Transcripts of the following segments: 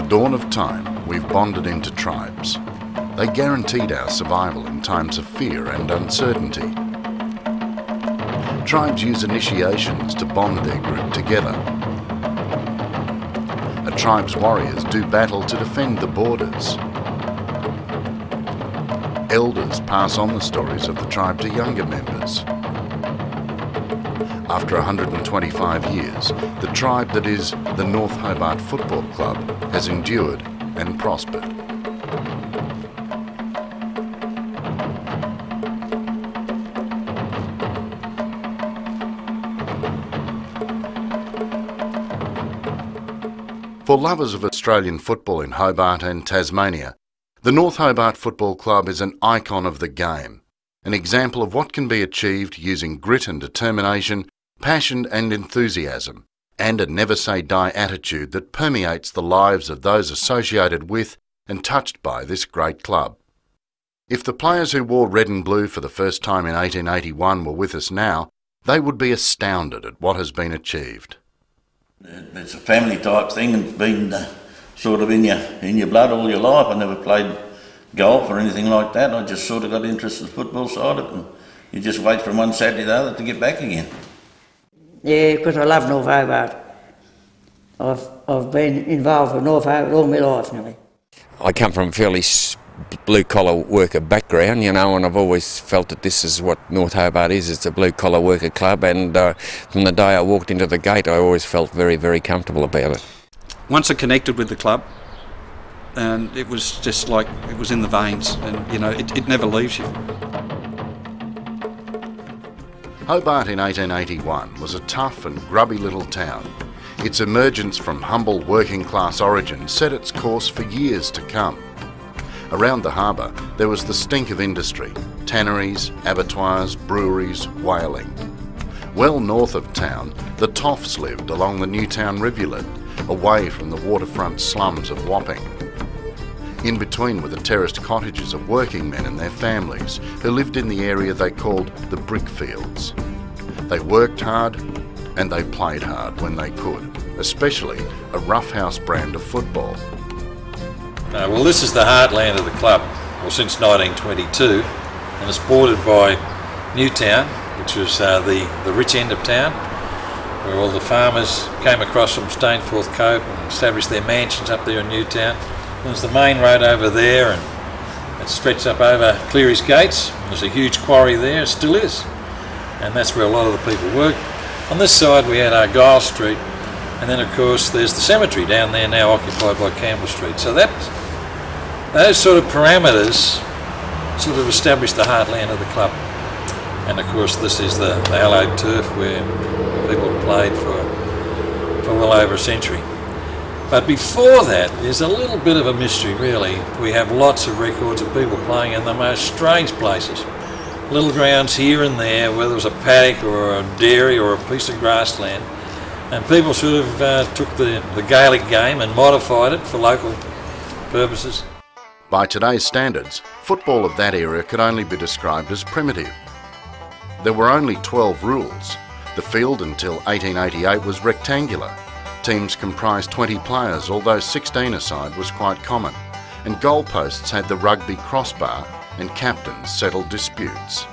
the dawn of time, we've bonded into tribes. They guaranteed our survival in times of fear and uncertainty. Tribes use initiations to bond their group together. A tribe's warriors do battle to defend the borders. Elders pass on the stories of the tribe to younger members. After 125 years, the tribe that is the North Hobart Football Club has endured and prospered. For lovers of Australian football in Hobart and Tasmania, the North Hobart Football Club is an icon of the game, an example of what can be achieved using grit and determination passion and enthusiasm, and a never say die attitude that permeates the lives of those associated with and touched by this great club. If the players who wore red and blue for the first time in 1881 were with us now, they would be astounded at what has been achieved. It's a family type thing and been uh, sort of in your in your blood all your life. I never played golf or anything like that. I just sort of got interested in the football side of it, and you just wait from one Saturday to the other to get back again. Yeah, because I love North Hobart. I've, I've been involved with North Hobart all my life nearly. I come from a fairly blue collar worker background, you know, and I've always felt that this is what North Hobart is. It's a blue collar worker club, and uh, from the day I walked into the gate, I always felt very, very comfortable about it. Once I connected with the club, and it was just like it was in the veins, and you know, it, it never leaves you. Hobart in 1881 was a tough and grubby little town. Its emergence from humble working class origins set its course for years to come. Around the harbour, there was the stink of industry tanneries, abattoirs, breweries, whaling. Well north of town, the Toffs lived along the Newtown rivulet, away from the waterfront slums of Wapping. In between were the terraced cottages of working men and their families who lived in the area they called the brickfields. They worked hard and they played hard when they could, especially a roughhouse brand of football. Uh, well, this is the heartland of the club, well, since 1922, and it's bordered by Newtown, which was uh, the, the rich end of town, where all the farmers came across from Stainforth Cove and established their mansions up there in Newtown. There's the main road over there and it stretched up over Cleary's Gates. There's a huge quarry there, still is. And that's where a lot of the people work. On this side we had Argyle Street and then of course there's the cemetery down there now occupied by Campbell Street. So that those sort of parameters sort of established the heartland of the club. And of course this is the, the hallowed turf where people played for, for well over a century. But before that, there's a little bit of a mystery, really. We have lots of records of people playing in the most strange places. Little grounds here and there, whether it was a paddock or a dairy or a piece of grassland. And people sort of uh, took the, the Gaelic game and modified it for local purposes. By today's standards, football of that era could only be described as primitive. There were only 12 rules. The field until 1888 was rectangular Teams comprised 20 players, although 16 aside was quite common, and goalposts had the rugby crossbar and captains settled disputes.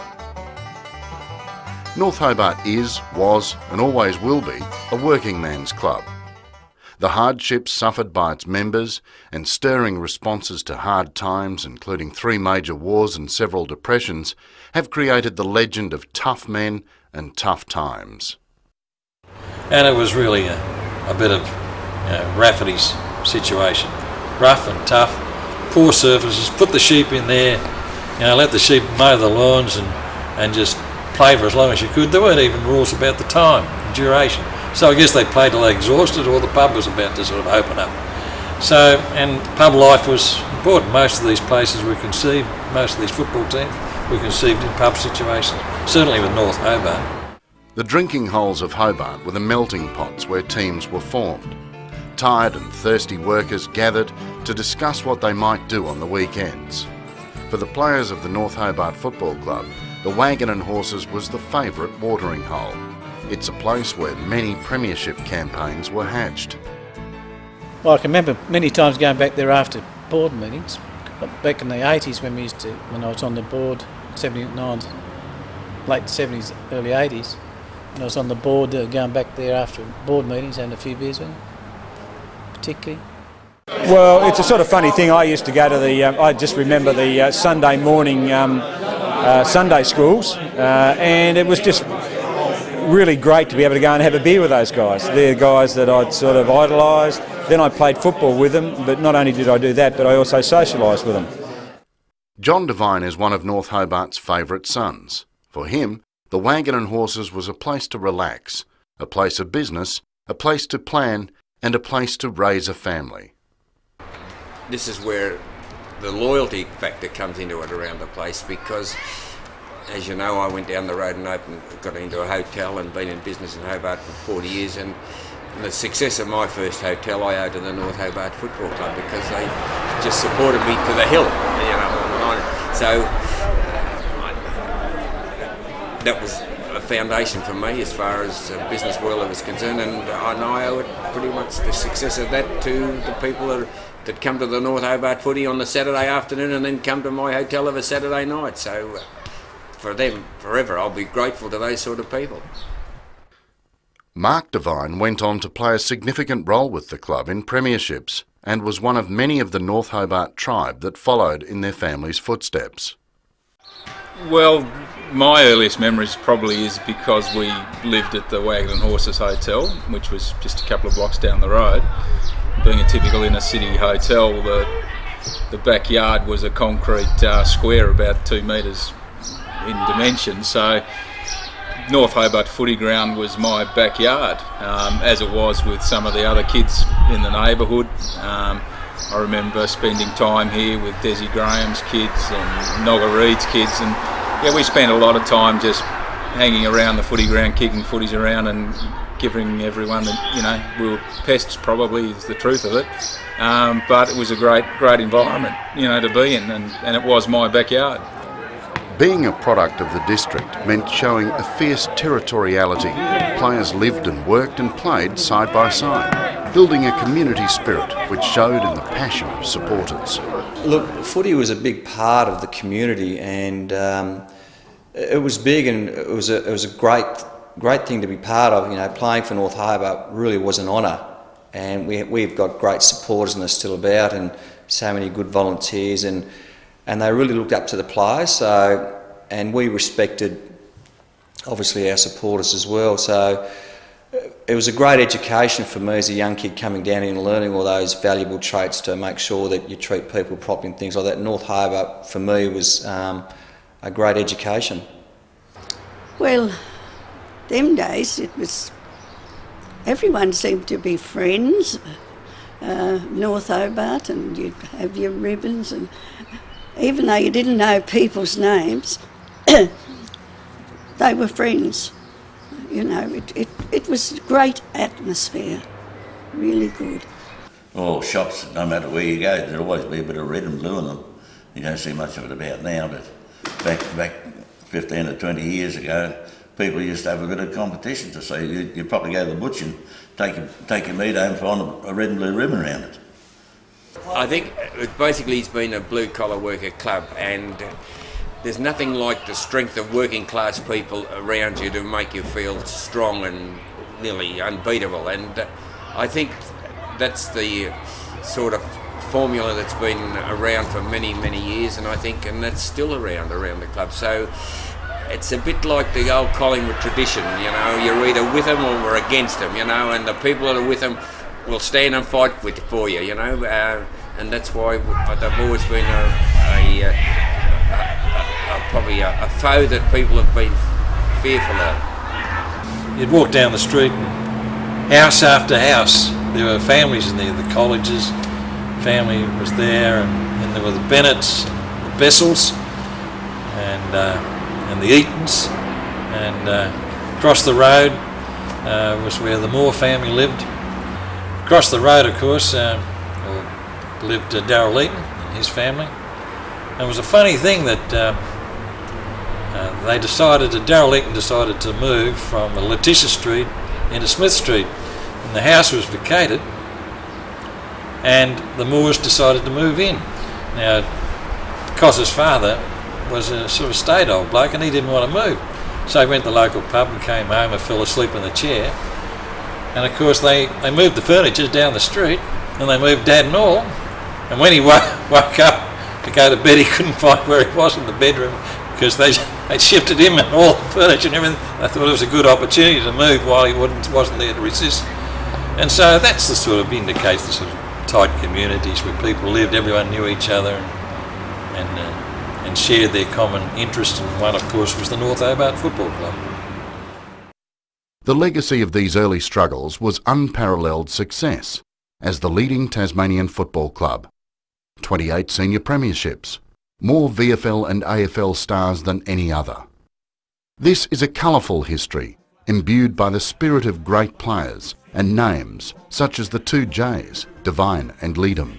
North Hobart is, was, and always will be a working man's club. The hardships suffered by its members and stirring responses to hard times, including three major wars and several depressions, have created the legend of tough men and tough times. And it was really a, a bit of you know, Rafferty's situation. Rough and tough, poor surfaces, put the sheep in there, you know, let the sheep mow the lawns and, and just play for as long as you could. There weren't even rules about the time, duration. So I guess they played till they exhausted or the pub was about to sort of open up. So, and pub life was important. Most of these places were conceived, most of these football teams were conceived in pub situations, certainly with North Hobart. The drinking holes of Hobart were the melting pots where teams were formed. Tired and thirsty workers gathered to discuss what they might do on the weekends. For the players of the North Hobart Football Club, the Wagon and Horses was the favourite watering hole. It's a place where many premiership campaigns were hatched. Well, I can remember many times going back there after board meetings, back in the 80s when we used to, when I was on the board, 79, late 70s, early 80s, when I was on the board uh, going back there after board meetings and a few beers with him, particularly. Well, it's a sort of funny thing. I used to go to the, uh, I just remember the uh, Sunday morning um, uh, Sunday schools, uh, and it was just really great to be able to go and have a beer with those guys. They're guys that I'd sort of idolised. Then I played football with them, but not only did I do that, but I also socialised with them. John Devine is one of North Hobart's favourite sons. For him, the Wagon and Horses was a place to relax, a place of business, a place to plan, and a place to raise a family. This is where the loyalty factor comes into it around the place because as you know I went down the road and opened got into a hotel and been in business in Hobart for 40 years. And the success of my first hotel I owe to the North Hobart Football Club because they just supported me to the hill you know. So that was a foundation for me as far as uh, business world was concerned and I owe it pretty much the success of that to the people that that come to the North Hobart footy on the Saturday afternoon and then come to my hotel of a Saturday night. So uh, for them, forever, I'll be grateful to those sort of people. Mark Devine went on to play a significant role with the club in premierships and was one of many of the North Hobart tribe that followed in their family's footsteps. Well, my earliest memories probably is because we lived at the Wagon and Horses Hotel, which was just a couple of blocks down the road being a typical inner city hotel, the the backyard was a concrete uh, square about two metres in dimension. So North Hobart Footy Ground was my backyard, um, as it was with some of the other kids in the neighbourhood. Um, I remember spending time here with Desi Graham's kids and Nogga Reid's kids, and yeah, we spent a lot of time just hanging around the footy ground, kicking footies around, and giving everyone that you know we were pests. Probably is the truth of it. Um, but it was a great, great environment, you know, to be in, and, and it was my backyard. Being a product of the district meant showing a fierce territoriality. Players lived and worked and played side by side, building a community spirit which showed in the passion of supporters. Look, footy was a big part of the community, and um, it was big, and it was a, it was a great great thing to be part of. You know, playing for North Hobart really was an honour, and we, we've got great supporters and they're still about, and so many good volunteers, and and they really looked up to the players. So, and we respected, obviously, our supporters as well. So. It was a great education for me as a young kid coming down here and learning all those valuable traits to make sure that you treat people properly and things like that. North Hobart for me, was um, a great education. Well, them days it was everyone seemed to be friends. Uh, North Hobart, and you'd have your ribbons, and even though you didn't know people's names, they were friends. You know, it, it, it was a great atmosphere, really good. All shops, no matter where you go, there'd always be a bit of red and blue in them. You don't see much of it about now, but back back 15 or 20 years ago, people used to have a bit of competition to see. You, you probably go to the butcher and take, a, take your meat home and find a, a red and blue ribbon around it. I think it basically it's been a blue collar worker club and there's nothing like the strength of working class people around you to make you feel strong and nearly unbeatable. And uh, I think that's the sort of formula that's been around for many many years and I think and that's still around around the club. So it's a bit like the old Collingwood tradition, you know, you're either with them or we're against them, you know, and the people that are with them will stand and fight with for you, you know, uh, and that's why they've always been a, a, a, a probably a, foe that people have been fearful of. You'd walk down the street, and house after house, there were families in there. The Collidges family was there, and, and there were the Bennetts, the Bessels, and. Uh, and the Eatons, and uh, across the road uh, was where the Moore family lived. Across the road, of course, uh, lived uh, Darrel Eaton and his family. And it was a funny thing that they decided, that Darrel Eaton decided to move from Letitia Street into Smith Street, and the house was vacated. and the Moores decided to move in. Now, Cos's father was a sort of staid old bloke and he didn't want to move. So he went to the local pub and came home and fell asleep in the chair. And of course, they, they moved the furniture down the street and they moved Dad and all. And when he woke, woke up to go to bed, he couldn't find where he was in the bedroom because they they'd shifted him and all the furniture and everything. I thought it was a good opportunity to move while he wouldn't, wasn't there to resist. And so that's the sort of indicates the sort of tight communities where people lived, everyone knew each other and, and, uh, and shared their common interest. And one, of course, was the North Hobart Football Club. The legacy of these early struggles was unparalleled success as the leading Tasmanian football club. 28 senior premierships, more VFL and AFL stars than any other. This is a colourful history, imbued by the spirit of great players and names such as the two J's, Devine and Leedham,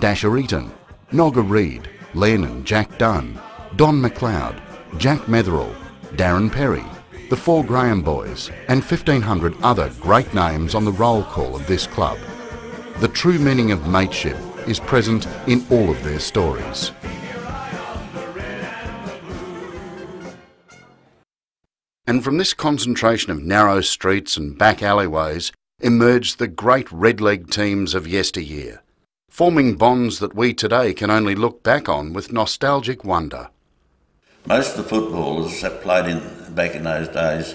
Dasher Eaton, Nogga Reid, Len and Jack Dunn, Don McLeod, Jack Metherell, Darryn Perry, the four Graham boys and 1500 other great names on the roll call of this club. The true meaning of mateship is present in all of their stories. And from this concentration of narrow streets and back alleyways emerged the great red leg teams of yesteryear, forming bonds that we today can only look back on with nostalgic wonder. Most of the footballers that played in back in those days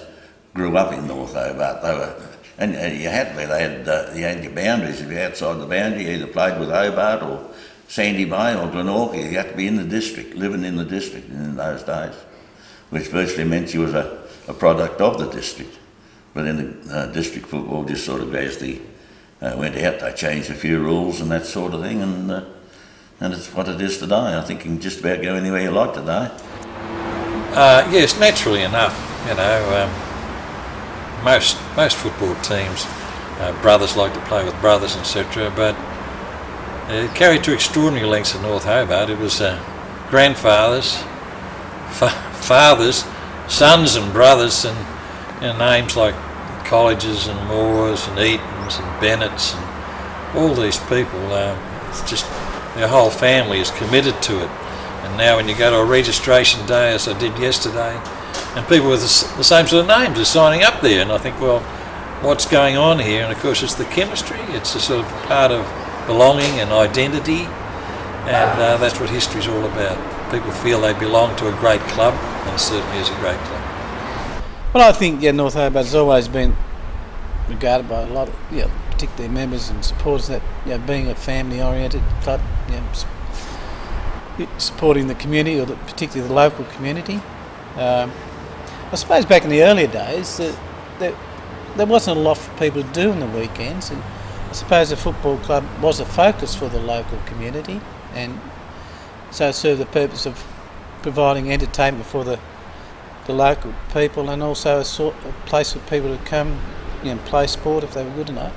grew up in North Hobart. They were, and you had to be. They had uh, you had your boundaries. If you're outside the boundary, you either played with Hobart or Sandy Bay or Glenorchy. You had to be in the district, living in the district in those days, which virtually meant you was a, a product of the district. But then the uh, district football just sort of gradually uh, went out. They changed a few rules and that sort of thing, and uh, and it's what it is today. I think you can just about go anywhere you like today. Uh, yes, naturally enough, you know, um, most most football teams, uh, brothers like to play with brothers, etc. But it carried to extraordinary lengths in North Hobart. It was uh, grandfathers, fa- fathers, sons, and brothers, and names like Collidges and Moores and Eatons and Bennett's and all these people. Um, it's just their whole family is committed to it. And now when you go to a registration day, as I did yesterday, and people with the same sort of names are signing up there, and I think, well, what's going on here? And of course, it's the chemistry. It's a sort of part of belonging and identity, and uh, that's what history's all about. People feel they belong to a great club, and it certainly is a great club. Well, I think yeah, North has always been regarded by a lot of, yeah, particularly members and supporters that you know, being a family-oriented club, you know, supporting the community or the, particularly the local community. Um, I suppose back in the earlier days, uh, there, there wasn't a lot for people to do on the weekends, and I suppose the football club was a focus for the local community, and so it served the purpose of providing entertainment for the the local people and also a, sort, a place for people to come you know, play sport if they were good enough.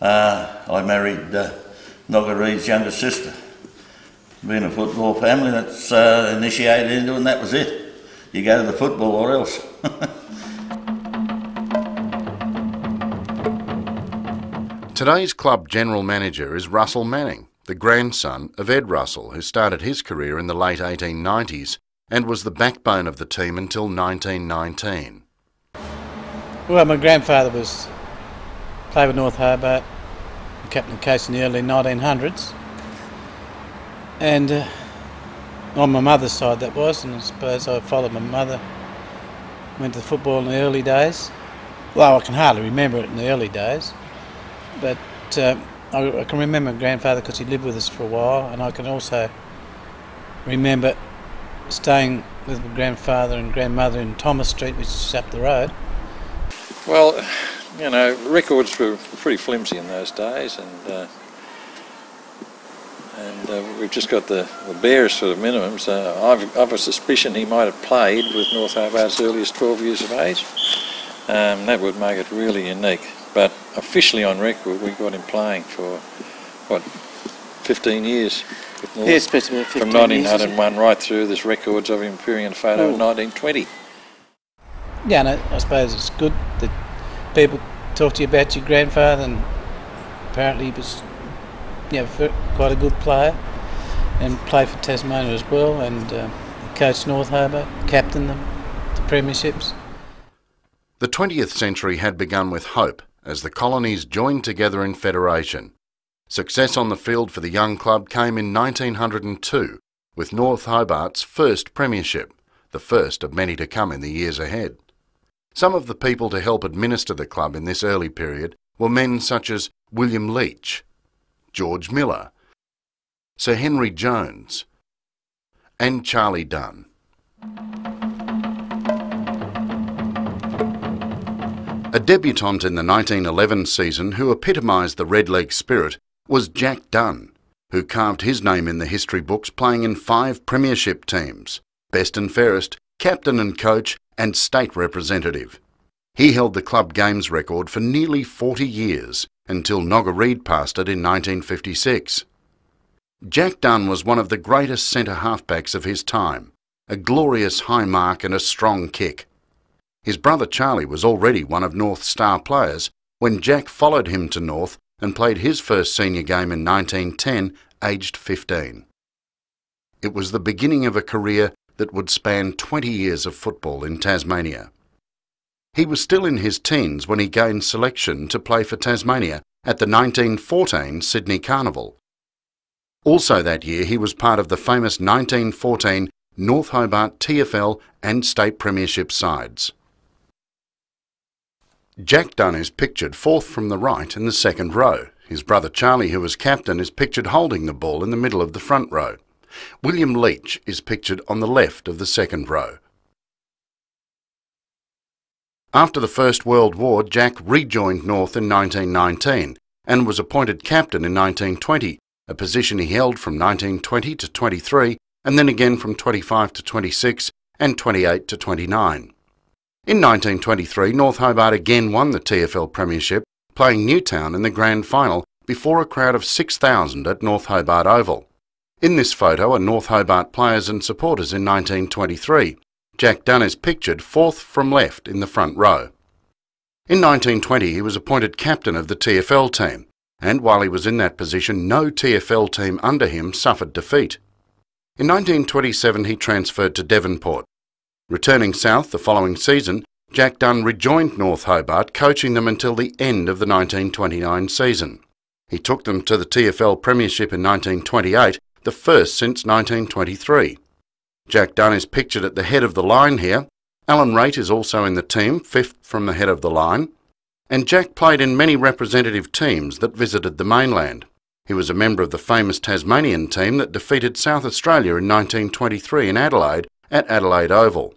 Uh, I married uh, Nogga Reid's younger sister. Being a football family, that's uh, initiated into, and that was it. You go to the football or else. Today's club general manager is Russell Manning, the grandson of Ed Russell, who started his career in the late 1890s and was the backbone of the team until 1919. Well, my grandfather was played with North Hobart, captain case in the early 1900s, and uh, on my mother's side that was, and I suppose I followed my mother. Went to football in the early days. Well, I can hardly remember it in the early days, but uh, I, I can remember grandfather because he lived with us for a while, and I can also remember staying with my grandfather and grandmother in Thomas Street, which is up the road. Well, you know, records were pretty flimsy in those days, and uh, and uh, we've just got the, the barest sort of minimums. Uh, I've, I've a suspicion he might have played with North Hobart as early as 12 years of age. Um, that would make it really unique. But officially on record, we got him playing for, what, 15 years with North? Yes, yeah, From 1901 right through, there's records of him appearing in a photo in 1920. Yeah, and I, I suppose it's good that people talk to you about your grandfather, and apparently he was yeah, quite a good player, and played for Tasmania as well, and uh, coached North Hobart, captained them to premierships. The 20th century had begun with hope as the colonies joined together in federation. Success on the field for the young club came in 1902 with North Hobart's first premiership, the first of many to come in the years ahead. Some of the people to help administer the club in this early period were men such as William Leach, George Miller, Sir Henry Jones, and Charlie Dunn. A debutant in the 1911 season who epitomised the Red Leg spirit was Jack Dunn, who carved his name in the history books playing in five premiership teams, best and fairest, captain and coach, and state representative. He held the club games record for nearly 40 years until Nogga Reid passed it in 1956. Jack Dunn was one of the greatest centre halfbacks of his time, a glorious high mark and a strong kick. His brother Charlie was already one of North's star players when Jack followed him to North and played his first senior game in 1910, aged 15. It was the beginning of a career that would span 20 years of football in Tasmania. He was still in his teens when he gained selection to play for Tasmania at the 1914 Sydney Carnival. Also that year, he was part of the famous 1914 North Hobart TFL and State Premiership sides. Jack Dunn is pictured fourth from the right in the second row. His brother Charlie, who was captain, is pictured holding the ball in the middle of the front row. William Leach is pictured on the left of the second row. After the First World War, Jack rejoined North in 1919 and was appointed captain in 1920, a position he held from 1920 to 23 and then again from 25 to 26 and 28 to 29. In 1923, North Hobart again won the TFL Premiership, playing Newtown in the grand final before a crowd of 6,000 at North Hobart Oval. In this photo are North Hobart players and supporters in 1923. Jack Dunn is pictured fourth from left in the front row. In 1920 he was appointed captain of the TFL team, and while he was in that position no TFL team under him suffered defeat. In 1927 he transferred to Devonport. Returning south the following season, Jack Dunn rejoined North Hobart, coaching them until the end of the 1929 season. He took them to the TFL Premiership in 1928, the first since 1923. Jack Dunn is pictured at the head of the line here. Alan Raitt is also in the team, fifth from the head of the line. And Jack played in many representative teams that visited the mainland. He was a member of the famous Tasmanian team that defeated South Australia in 1923 in Adelaide at Adelaide Oval.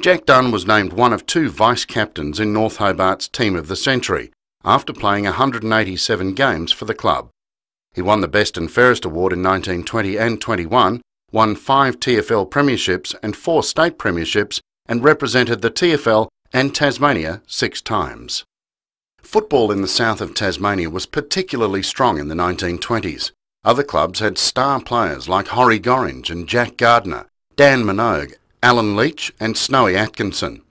Jack Dunn was named one of two vice captains in North Hobart's Team of the Century after playing 187 games for the club. He won the Best and Fairest Award in 1920 and 21 won five TFL premierships and four state premierships, and represented the TFL and Tasmania six times. Football in the south of Tasmania was particularly strong in the 1920s. Other clubs had star players like Horry Gorringe and Jack Gardner, Dan Minogue, Alan Leach and Snowy Atkinson.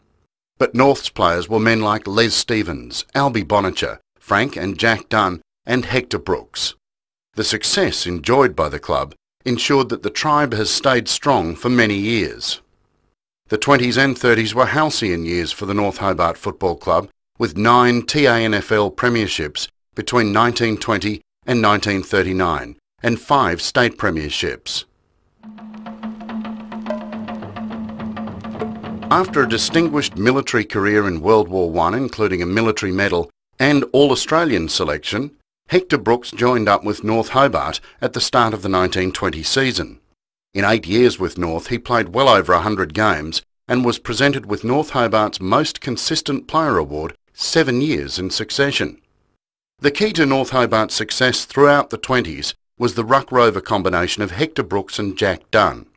But North's players were men like Les Stevens, Albie Bonicher, Frank and Jack Dunn and Hector Brooks. The success enjoyed by the club ensured that the tribe has stayed strong for many years. The 20s and 30s were halcyon years for the North Hobart Football Club, with nine TANFL premierships between 1920 and 1939, and five state premierships. After a distinguished military career in World War I, including a military medal and All-Australian selection, Hector Brooks joined up with North Hobart at the start of the 1920 season. In eight years with North, he played well over 100 games and was presented with North Hobart's Most Consistent Player Award seven years in succession. The key to North Hobart's success throughout the 20s was the ruck rover combination of Hector Brooks and Jack Dunn.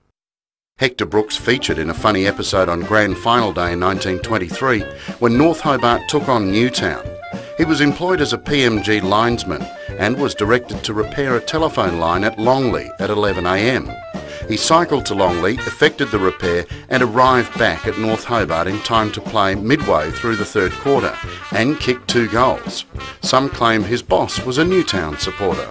Hector Brooks featured in a funny episode on Grand Final Day in 1923 when North Hobart took on Newtown he was employed as a PMG linesman and was directed to repair a telephone line at Longley at 11am. He cycled to Longley, effected the repair and arrived back at North Hobart in time to play midway through the third quarter and kicked two goals. Some claim his boss was a Newtown supporter.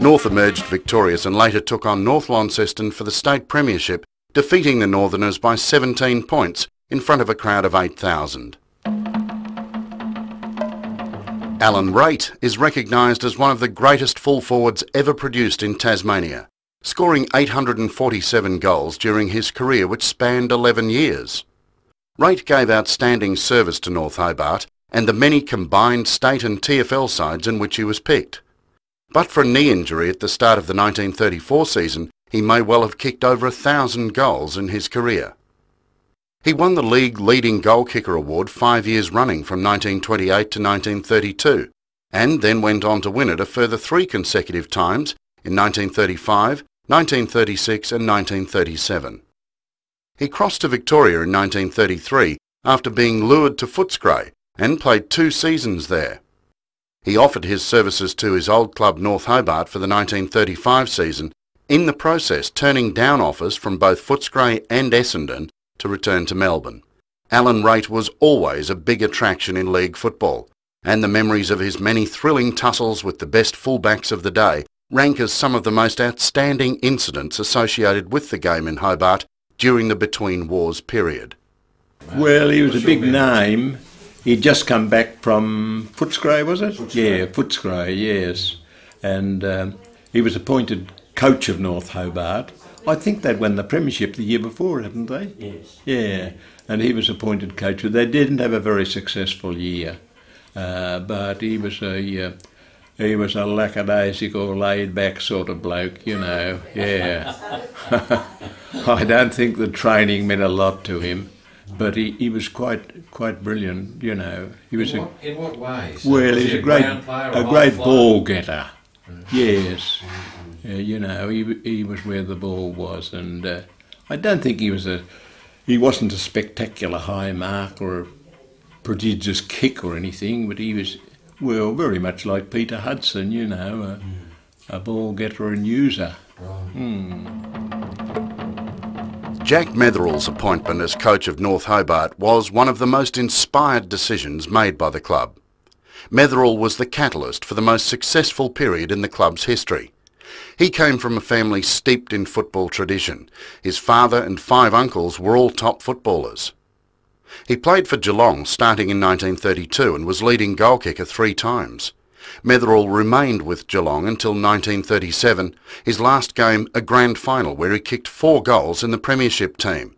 North emerged victorious and later took on North Launceston for the state premiership, defeating the Northerners by 17 points in front of a crowd of 8,000. Alan Raitt is recognised as one of the greatest full forwards ever produced in Tasmania, scoring 847 goals during his career which spanned 11 years. Raitt gave outstanding service to North Hobart and the many combined state and TFL sides in which he was picked. But for a knee injury at the start of the 1934 season, he may well have kicked over a thousand goals in his career. He won the league leading goal kicker award five years running from 1928 to 1932 and then went on to win it a further three consecutive times in 1935, 1936 and 1937. He crossed to Victoria in 1933 after being lured to Footscray and played two seasons there. He offered his services to his old club North Hobart for the 1935 season, in the process turning down offers from both Footscray and Essendon to return to Melbourne. Alan Raitt was always a big attraction in league football, and the memories of his many thrilling tussles with the best fullbacks of the day rank as some of the most outstanding incidents associated with the game in Hobart during the Between Wars period. Well, he was a big name. He'd just come back from Footscray, was it? Footscray. Yeah, Footscray, yes. And um, he was appointed coach of North Hobart I think they'd won the premiership the year before, hadn't they? Yes. Yeah, and he was appointed coach. They didn't have a very successful year, uh, but he was a uh, he was a lackadaisical, laid-back sort of bloke, you know. Yeah. I don't think the training meant a lot to him, but he, he was quite quite brilliant, you know. He was in, what, a, in what ways? Well, he's a, a great a, a great ball getter. Yes. Uh, you know, he he was where the ball was, and uh, I don't think he was a he wasn't a spectacular high mark or a prodigious kick or anything, but he was well very much like Peter Hudson, you know, a, mm. a ball getter and user. Right. Mm. Jack Metherell's appointment as coach of North Hobart was one of the most inspired decisions made by the club. Metherell was the catalyst for the most successful period in the club's history. He came from a family steeped in football tradition. His father and five uncles were all top footballers. He played for Geelong starting in 1932 and was leading goal kicker three times. Metherell remained with Geelong until 1937, his last game a grand final where he kicked four goals in the premiership team.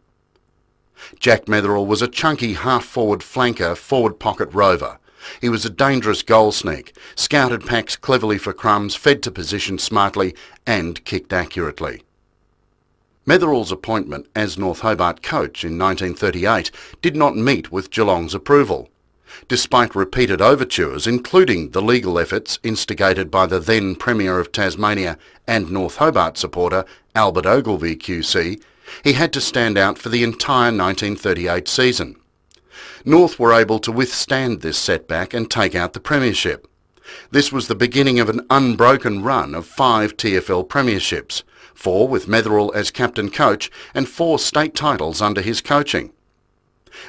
Jack Metherell was a chunky half-forward flanker, forward pocket rover. He was a dangerous goal sneak, scouted packs cleverly for crumbs, fed to position smartly and kicked accurately. Metherell's appointment as North Hobart coach in 1938 did not meet with Geelong's approval. Despite repeated overtures, including the legal efforts instigated by the then Premier of Tasmania and North Hobart supporter Albert Ogilvie QC, he had to stand out for the entire 1938 season. North were able to withstand this setback and take out the premiership. This was the beginning of an unbroken run of five TFL premierships, four with Metherell as captain coach and four state titles under his coaching.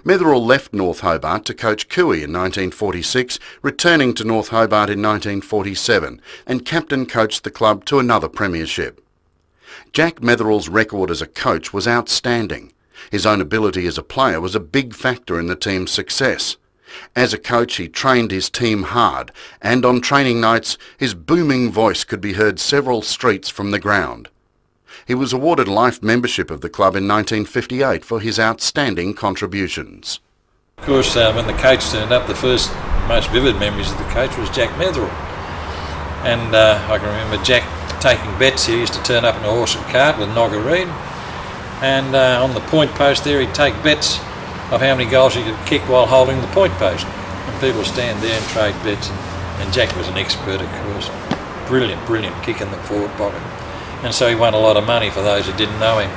Metherell left North Hobart to coach Cooee in 1946, returning to North Hobart in 1947 and captain coached the club to another premiership. Jack Metherell's record as a coach was outstanding. His own ability as a player was a big factor in the team's success. As a coach, he trained his team hard, and on training nights, his booming voice could be heard several streets from the ground. He was awarded life membership of the club in 1958 for his outstanding contributions. Of course, when the coach turned up, the first most vivid memories of the coach was Jack Metherell. And uh, I can remember Jack taking bets. He used to turn up in a horse and cart with Noggereen and uh, on the point post there he'd take bets of how many goals he could kick while holding the point post. And people stand there and trade bets and, and Jack was an expert of course. Brilliant, brilliant kick in the forward pocket. And so he won a lot of money for those who didn't know him.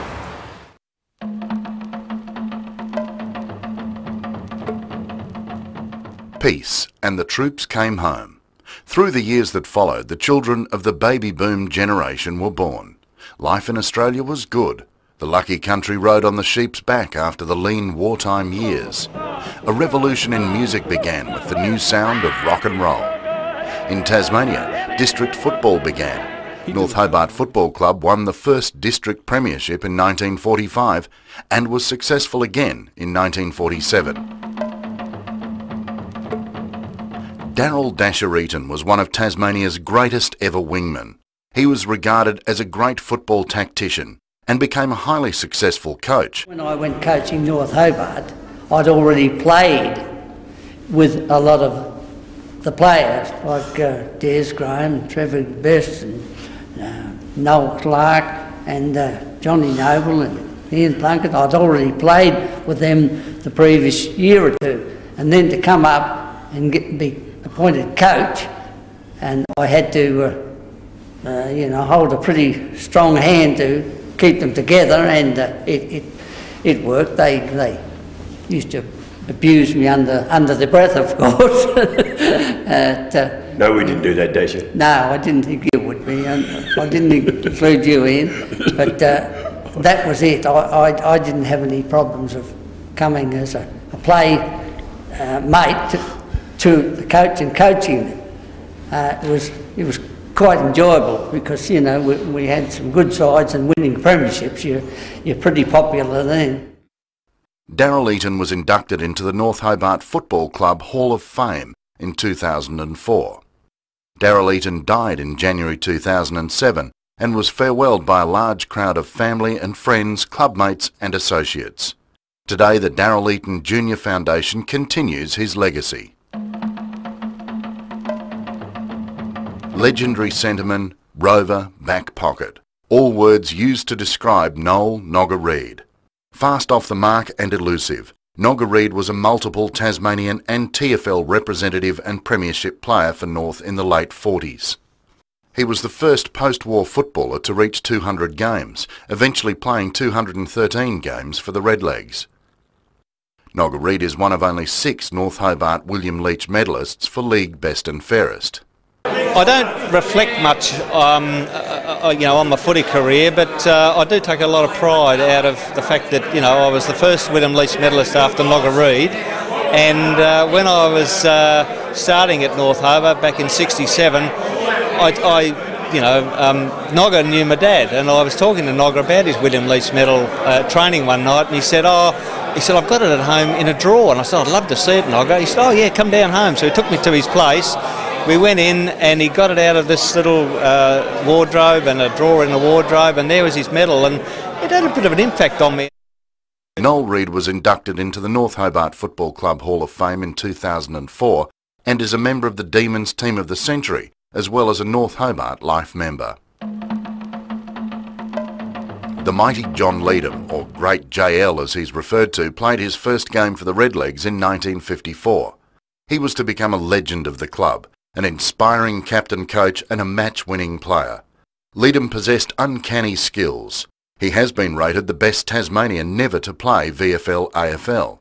Peace and the troops came home. Through the years that followed, the children of the baby boom generation were born. Life in Australia was good. The lucky country rode on the sheep's back after the lean wartime years. A revolution in music began with the new sound of rock and roll. In Tasmania, district football began. North Hobart Football Club won the first district premiership in 1945 and was successful again in 1947. Darrel Dasher Eaton was one of Tasmania's greatest ever wingmen. He was regarded as a great football tactician and became a highly successful coach. When I went coaching North Hobart, I'd already played with a lot of the players like uh, Des Graham, Trevor Best, and Noel Clark, and uh, Johnny Noble, and Ian Plunkett. I'd already played with them the previous year or two, and then to come up and get, be appointed coach, and I had to, uh, uh, you know, hold a pretty strong hand to keep them together, and uh, it, it, it worked. They, they used to abuse me under, under the breath, of course. Uh, no, we didn't do that, Dasher. no, I didn't think you would be. and I didn't include you in, but uh, that was it. I, I, I didn't have any problems of coming as a, a play uh, mate to, to the coach and coaching them. Uh, it was it was quite enjoyable because you know we, we had some good sides and winning premierships. You're you're pretty popular then. Darrel Eaton was inducted into the North Hobart Football Club Hall of Fame in 2004. Darrel Eaton died in January 2007 and was farewelled by a large crowd of family and friends, clubmates and associates. Today the Darrel Eaton Junior Foundation continues his legacy. Legendary centreman, rover, back pocket. All words used to describe Noel Nogger Reid. Fast off the mark and elusive, Nogger Reid was a multiple Tasmanian and TFL representative and premiership player for North in the late 40s. He was the first post-war footballer to reach 200 games, eventually playing 213 games for the Redlegs. Nogger Reid is one of only six North Hobart William Leach medalists for League Best and Fairest. I don't reflect much, um, uh, uh, you know, on my footy career, but uh, I do take a lot of pride out of the fact that you know I was the first William Leach medalist after Nogger Reid, and uh, when I was uh, starting at North Hobart back in '67, I, I, you know, um, Nogger knew my dad, and I was talking to Nogger about his William Leach medal uh, training one night, and he said, "Oh." He said, I've got it at home in a drawer. And I said, I'd love to see it, Nogger. He said, Oh, yeah, come down home. So he took me to his place we went in and he got it out of this little uh, wardrobe and a drawer in the wardrobe and there was his medal and it had a bit of an impact on me. Noel Reid was inducted into the North Hobart Football Club Hall of Fame in 2004 and is a member of the Demons Team of the Century as well as a North Hobart Life member. The mighty John Leedham, or Great JL as he's referred to, played his first game for the Redlegs in 1954. He was to become a legend of the club, an inspiring captain coach and a match-winning player. Leedham possessed uncanny skills. He has been rated the best Tasmanian never to play VFL AFL.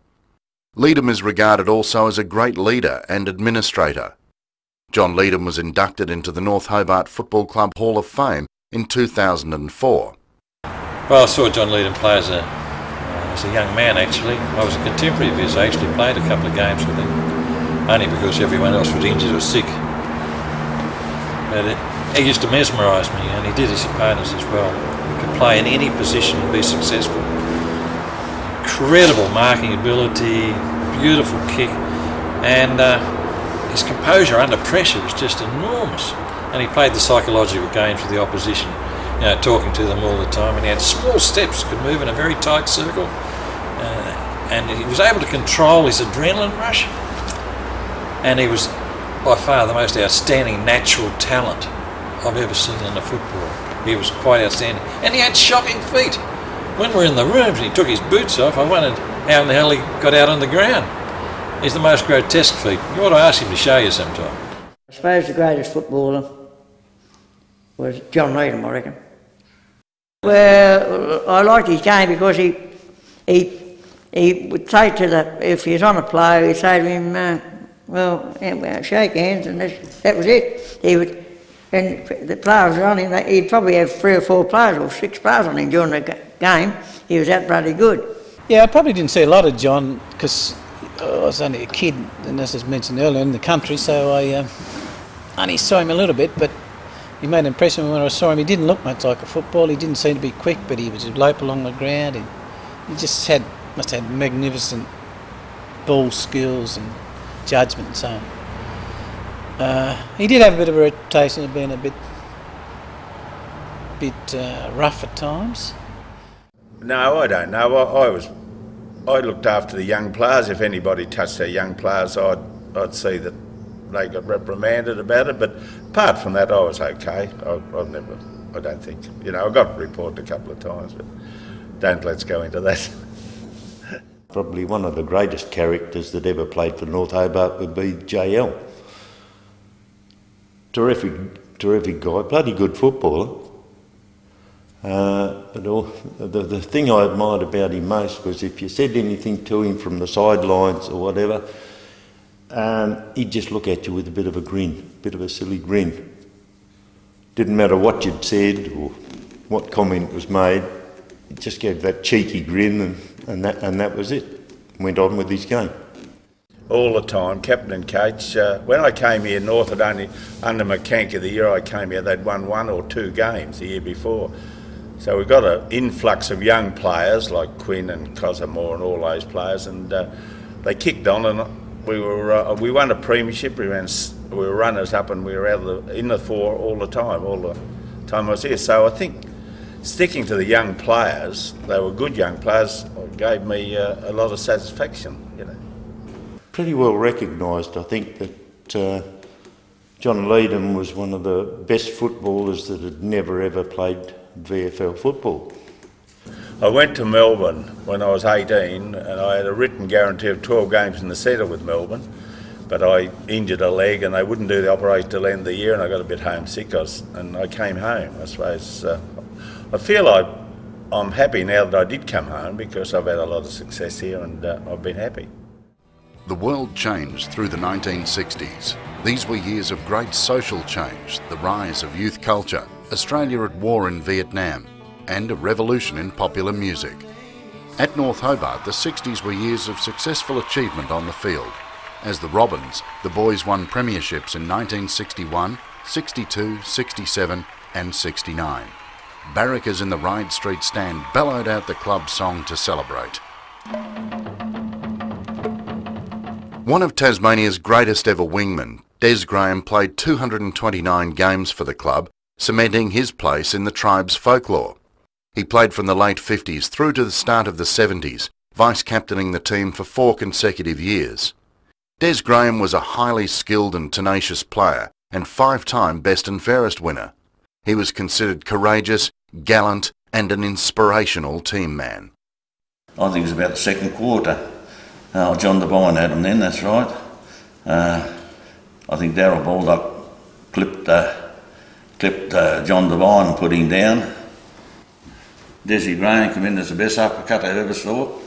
Leedham is regarded also as a great leader and administrator. John Leedham was inducted into the North Hobart Football Club Hall of Fame in 2004. Well, I saw John Leedham play as a, uh, as a young man actually. I was a contemporary of his. I actually played a couple of games with him, only because everyone else was injured or sick. But it, he used to mesmerise me, and he did his opponents as well. He could play in any position and be successful. Incredible marking ability, beautiful kick, and uh, his composure under pressure was just enormous. And he played the psychological games with the opposition you know, talking to them all the time, and he had small steps, could move in a very tight circle, uh, and he was able to control his adrenaline rush. And he was by far the most outstanding natural talent I've ever seen in a footballer. He was quite outstanding, and he had shocking feet. When we were in the rooms and he took his boots off, I wondered how in the hell he got out on the ground. He's the most grotesque feet. You ought to ask him to show you sometime. I suppose the greatest footballer was John Leedham, I reckon. Well, I liked his game because he he he would say to the if he was on a play, he'd say to him, uh, "Well, yeah, well, shake hands," and that was it. He would and the players on him, he'd probably have three or four players or six players on him during the game. He was that bloody good. Yeah, I probably didn't see a lot of John because I was only a kid, and as I mentioned earlier, in the country, so I um, only saw him a little bit, but he made an impression when I saw him. He didn't look much like a football. He didn't seem to be quick, but he was lope along the ground. And he just had must have had magnificent ball skills and judgment so. Uh, he did have a bit of a reputation of being a bit, bit uh, rough at times. No, I don't know. I, I, was, I looked after the young players. If anybody touched our young players, I'd, I'd see that they got reprimanded about it. But apart from that, I was okay. I, I've never, I don't think, you know, I got reported a couple of times, but don't let's go into that. Probably one of the greatest characters that ever played for North Hobart would be JL. Terrific, terrific guy, bloody good footballer. Uh, but all, the, the thing I admired about him most was if you said anything to him from the sidelines or whatever, um, he'd just look at you with a bit of a grin, a bit of a silly grin. Didn't matter what you'd said or what comment was made, he just gave that cheeky grin and, and, that, and that was it. Went on with his game. All the time, captain and. Uh, when I came here north, at only under McCanker, the year I came here, they'd won one or two games the year before. So we've got an influx of young players like Quinn and Cosmore and all those players, and uh, they kicked on, and we were uh, we won a premiership. We ran we were runners up, and we were out the, in the four all the time, all the time I was here. So I think sticking to the young players, they were good young players, gave me uh, a lot of satisfaction. You know, pretty well recognised. I think that. Uh, John Leedham was one of the best footballers that had never ever played VFL football? I went to Melbourne when I was 18 and I had a written guarantee of 12 games in the centre with Melbourne. But I injured a leg and they wouldn't do the operation till the end of the year and I got a bit homesick I was, and I came home. I suppose uh, I feel I, I'm happy now that I did come home because I've had a lot of success here and uh, I've been happy. The world changed through the 1960s. These were years of great social change, the rise of youth culture, Australia at war in Vietnam, and a revolution in popular music. At North Hobart, the 60s were years of successful achievement on the field. As the Robins, the boys won premierships in 1961, 62, 67 and 69. Barrackers in the Ryde Street stand bellowed out the club song to celebrate. One of Tasmania's greatest ever wingmen, Des Graham played 229 games for the club cementing his place in the tribe's folklore. He played from the late 50s through to the start of the 70s, vice-captaining the team for four consecutive years. Des Graham was a highly skilled and tenacious player and five-time best and fairest winner. He was considered courageous, gallant and an inspirational team man. I think it was about the second quarter. Uh, John Devine had him then, that's right. Uh, I think Darrel Baldock clipped uh, clipped uh, John Devine and put him down. Desi Graham came in as the best uppercut I ever saw.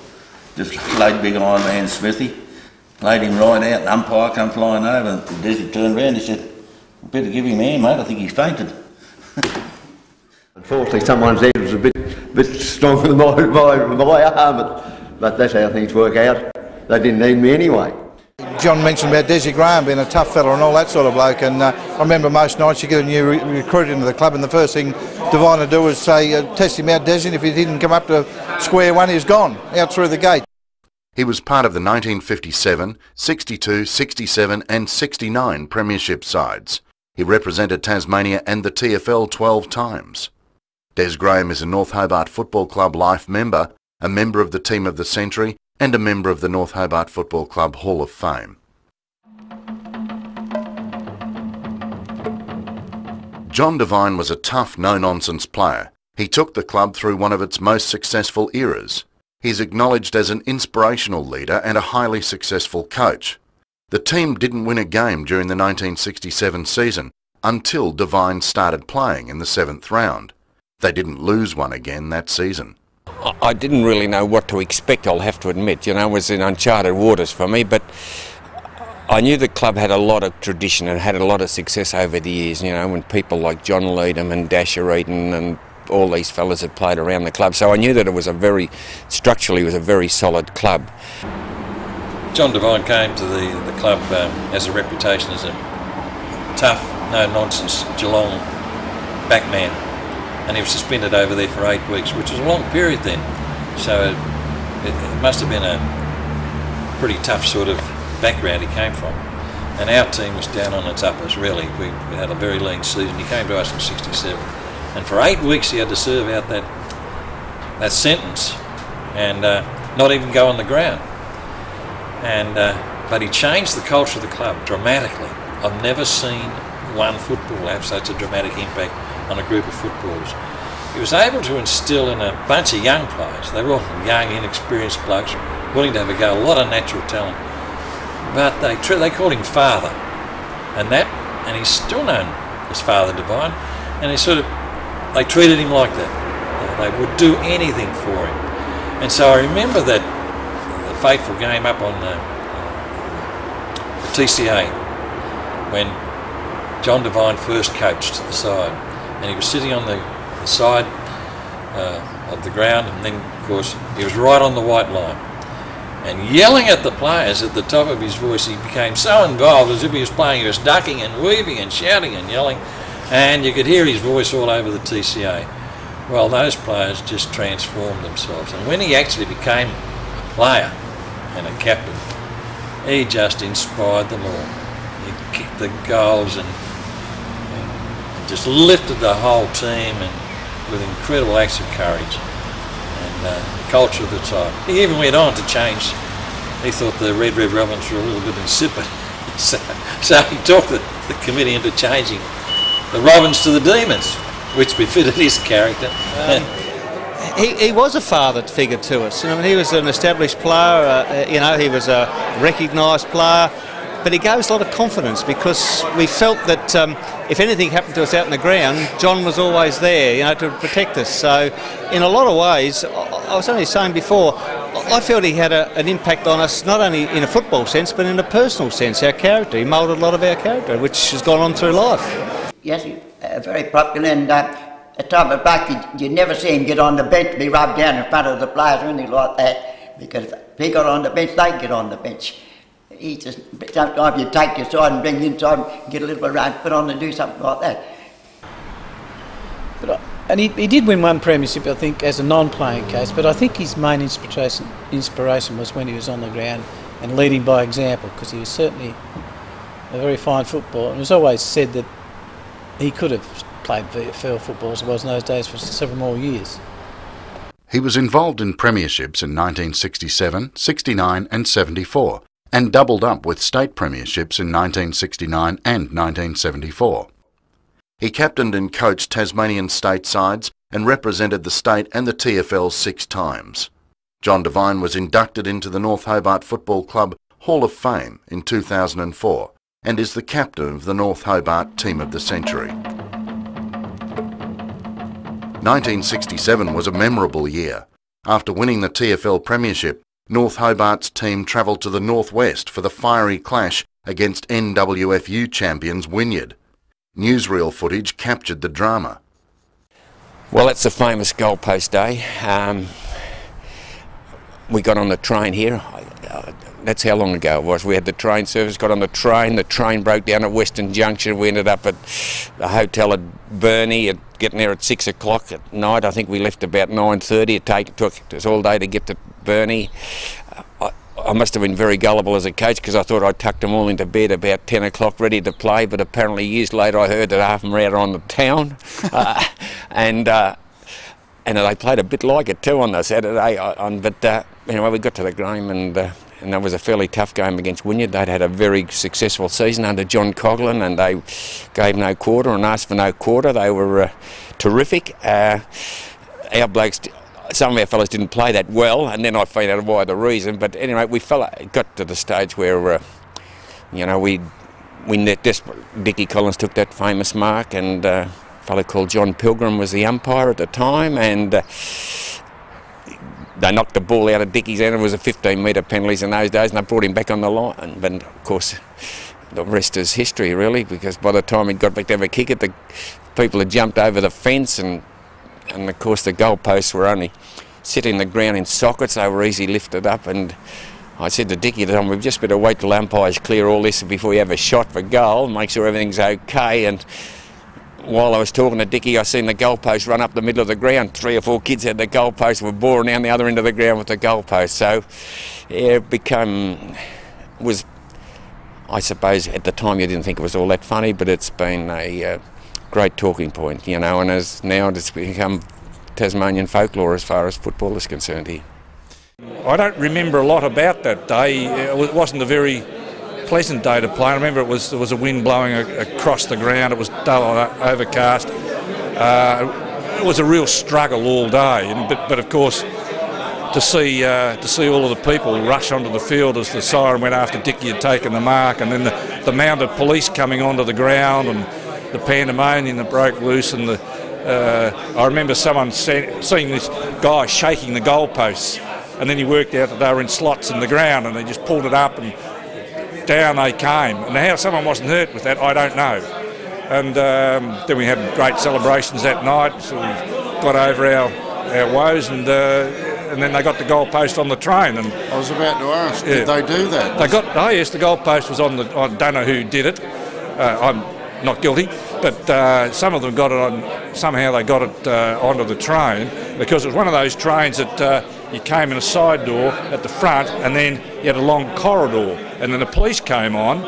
Just laid big iron man Smithy, laid him right out, and umpire come flying over, and Desi turned around. He said, "Better give him air, mate. I think he's fainted." Unfortunately, someone's head was a bit, bit stronger than my, my, my arm, but, but that's how things work out. They didn't need me anyway. John mentioned about Desi Graham being a tough fella and all that sort of bloke, and uh, I remember most nights you get a new re recruit into the club, and the first thing Devine would do was say, uh, test him out, Desi, and if he didn't come up to square one, he's gone, out through the gate. He was part of the 1957, 62, 67 and 69 premiership sides. He represented Tasmania and the TFL 12 times. Des Graham is a North Hobart Football Club Life member, a member of the Team of the Century and a member of the North Hobart Football Club Hall of Fame. John Devine was a tough, no-nonsense player. He took the club through one of its most successful eras. He's acknowledged as an inspirational leader and a highly successful coach. The team didn't win a game during the 1967 season until Devine started playing in the seventh round. They didn't lose one again that season. I didn't really know what to expect, I'll have to admit. You know, it was in uncharted waters for me, but I knew the club had a lot of tradition and had a lot of success over the years. You know, when people like John Leedham and Dasher Eaton and all these fellas had played around the club. So I knew that it was a very, structurally, was a very solid club. John Devine came to the, the club um, as a reputation as a tough, no nonsense Geelong backman, and he was suspended over there for eight weeks, which was a long period then. So it, it must have been a pretty tough sort of background he came from. And our team was down on its uppers, really. We, we had a very lean season. He came to us in 67. And for eight weeks he had to serve out that, that sentence and uh, not even go on the ground. And, uh, but he changed the culture of the club dramatically. I've never seen one football have such a dramatic impact on a group of footballers. He was able to instill in a bunch of young players, they were all young, inexperienced blokes, willing to have a go, a lot of natural talent. But they they called him Father, and that, and he's still known as Father Divine, and he sort of they treated him like that. They would do anything for him, and so I remember that the fateful game up on uh, the, the TCA when John Devine first coached the side, and he was sitting on the, the side uh, of the ground, and then of course he was right on the white line and yelling at the players at the top of his voice. He became so involved as if he was playing. He was ducking and weaving and shouting and yelling, and you could hear his voice all over the TCA. Well, those players just transformed themselves, and when he actually became a player and a captain, he just inspired them all. He kicked the goals and, and just lifted the whole team and with incredible acts of courage and uh, the culture of the time. He even went on to change. He thought the Red Red Robins were a little bit insipid. so, so he talked the, the committee into changing the Robins to the Demons, which befitted his character. Um, he, he was a father figure to us. I mean, he was an established player. Uh, you know, he was a recognised player but he gave us a lot of confidence because we felt that um, if anything happened to us out in the ground, John was always there, you know, to protect us. So, in a lot of ways, I was only saying before, I felt he had a, an impact on us not only in a football sense but in a personal sense. Our character, he moulded a lot of our character, which has gone on through life. Yes, uh, very popular, and uh, at time of back, you, you never see him get on the bench, be rubbed down in front of the players or anything like that, because if he got on the bench, they'd get on the bench he just sometimes you take your side and bring your inside and get a little bit around, put on and do something like that. But I, and he, he did win one premiership, I think, as a non-playing case. But I think his main inspiration inspiration was when he was on the ground and leading by example, because he was certainly a very fine footballer. And it was always said that he could have played VFL football as it was in those days for several more years. He was involved in premierships in 1967, 69 and 74 and doubled up with state premierships in 1969 and 1974. He captained and coached Tasmanian state sides and represented the state and the TFL six times. John Devine was inducted into the North Hobart Football Club Hall of Fame in 2004 and is the captain of the North Hobart Team of the Century. 1967 was a memorable year. After winning the TFL Premiership, North Hobart's team travelled to the northwest for the fiery clash against NWFU champions Wynyard. Newsreel footage captured the drama. Well, it's a famous goalpost day. Um, we got on the train here. Uh, that's how long ago it was. We had the train service, got on the train, the train broke down at Western Junction. We ended up at the hotel at Burnie, at, getting there at 6 o'clock at night. I think we left about 9.30. It take, took us all day to get to Burnie. I, I must have been very gullible as a coach because I thought I tucked them all into bed about 10 o'clock ready to play, but apparently years later I heard that half of them were out on the town. uh, and uh, and they played a bit like it too on the Saturday. On, but uh, anyway, we got to the game and uh, and that was a fairly tough game against Wynyard. They'd had a very successful season under John Coghlan and they gave no quarter and asked for no quarter. They were uh, terrific. Uh, our blokes some of our fellows didn't play that well, and then I found out why the reason. But anyway, we fell, got to the stage where, uh, you know, we we desperate. Dickie Collins took that famous mark, and uh, a fellow called John Pilgrim was the umpire at the time, and uh, they knocked the ball out of Dickie's hand. It was a 15 metre penalties in those days, and they brought him back on the line. But of course, the rest is history, really, because by the time he got back to have a kick at the people had jumped over the fence, and and of course the goalposts were only sitting in the ground in sockets. They were easy lifted up, and I said to Dickie at the time, we've just better wait till umpires clear all this before we have a shot for goal, make sure everything's okay. And while I was talking to Dickie, I seen the goalpost run up the middle of the ground. Three or four kids had the goalpost, were boring down the other end of the ground with the goalpost. So yeah, it became was I suppose at the time you didn't think it was all that funny, but it's been a uh, great talking point, you know, and as now it's become Tasmanian folklore as far as football is concerned here. I don't remember a lot about that day. It wasn't a very pleasant day to play. I remember it was there was a wind blowing across the ground. It was dull overcast. Uh, it was a real struggle all day. And, but, but of course, to see uh, to see all of the people rush onto the field as the siren went after Dickie had taken the mark, and then the, the mounted police coming onto the ground and the pandemonium that broke loose, and the uh, I remember someone seeing this guy shaking the goalposts, and then he worked out that they were in slots in the ground, and they just pulled it up and down they came. And how someone wasn't hurt with that, I don't know. And um, then we had great celebrations that night, sort of got over our, our woes, and uh, and then they got the goalpost on the train. And I was about to ask, yeah, did they do that? They got. Oh yes, the goalpost was on the. I don't know who did it. Uh, I'm not guilty, but uh, some of them got it on. Somehow they got it uh, onto the train because it was one of those trains that uh, you came in a side door at the front, and then you had a long corridor, and then the police came on,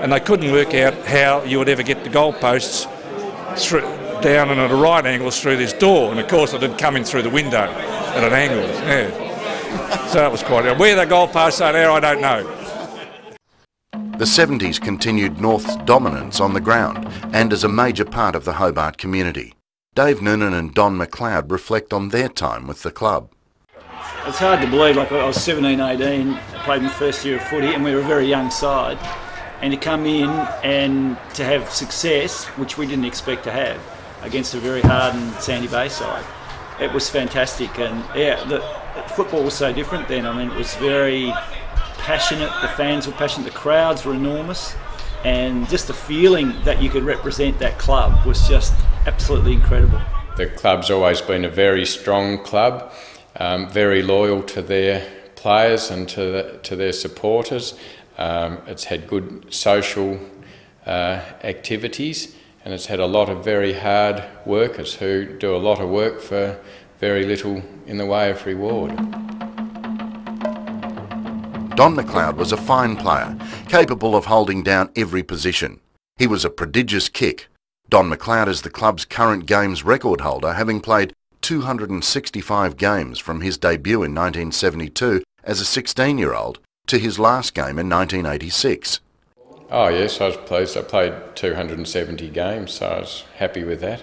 and they couldn't work out how you would ever get the goalposts through, down and at a right angle through this door, and of course it had come in through the window at an angle. Yeah. so that was quite. Where the goalposts are there, I don't know. The 70s continued North's dominance on the ground and as a major part of the Hobart community. Dave Noonan and Don McLeod reflect on their time with the club. It's hard to believe, like I was 17, 18, played my first year of footy, and we were a very young side. And to come in and to have success, which we didn't expect to have, against a very hard and sandy bay side it was fantastic. And yeah, the football was so different then. I mean, it was very passionate. The fans were passionate. The crowds were enormous, and just the feeling that you could represent that club was just absolutely incredible. The club's always been a very strong club, um, very loyal to their players and to the, to their supporters. Um, it's had good social uh, activities and it's had a lot of very hard workers who do a lot of work for very little in the way of reward. Don McLeod was a fine player, capable of holding down every position. He was a prodigious kick. Don McLeod is the club's current games record holder, having played 265 games from his debut in 1972 as a 16-year-old to his last game in 1986. Oh yes, I was pleased. I played 270 games, so I was happy with that.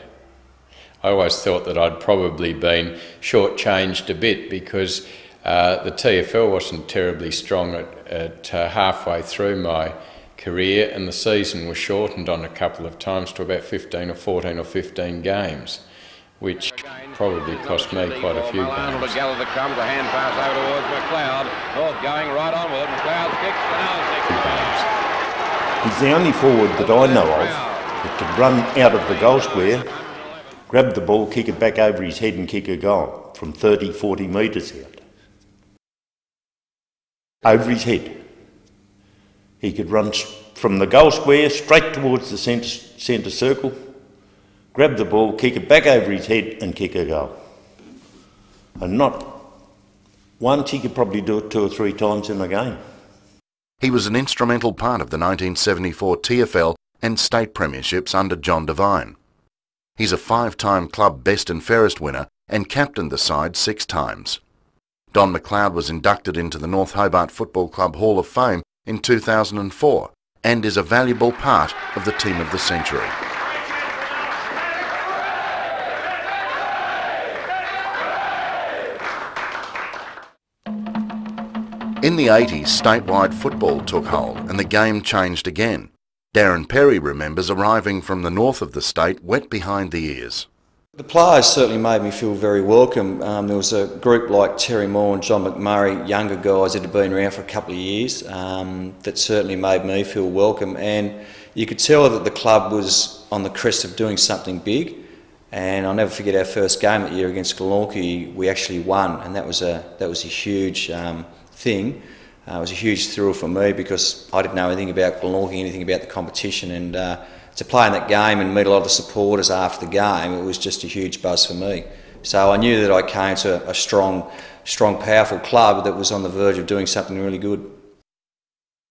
I always thought that I'd probably been shortchanged a bit because uh, the TFL wasn't terribly strong at, at uh, halfway through my career, and the season was shortened on a couple of times to about 15 or 14 or 15 games, which probably cost me quite a few games. Together comes a hand pass over towards McLeod. North going right on with it. McLeod kicks and now He's the only forward that I know of that can run out of the goal square, grab the ball, kick it back over his head and kick a goal from 30, 40 metres out. Over his head. He could run from the goal square straight towards the centre, centre circle, grab the ball, kick it back over his head and kick a goal. And not once, he could probably do it two or three times in a game. He was an instrumental part of the 1974 TFL and state premierships under John Devine. He's a five-time club best and fairest winner and captained the side six times. Don McLeod was inducted into the North Hobart Football Club Hall of Fame in 2004 and is a valuable part of the team of the century. In the 80s, statewide football took hold and the game changed again. Darryn Perry remembers arriving from the north of the state wet behind the ears. The players certainly made me feel very welcome. Um, there was a group like Terry Moore and John McMurray, younger guys that had been around for a couple of years, um, that certainly made me feel welcome. And you could tell that the club was on the crest of doing something big. And I'll never forget our first game that year against Glenorchy. We actually won, and that was a that was a huge um, thing. Uh, it was a huge thrill for me because I didn't know anything about Glenorchy, anything about the competition, and. Uh, to play in that game and meet a lot of the supporters after the game, it was just a huge buzz for me. So I knew that I came to a strong, strong, powerful club that was on the verge of doing something really good.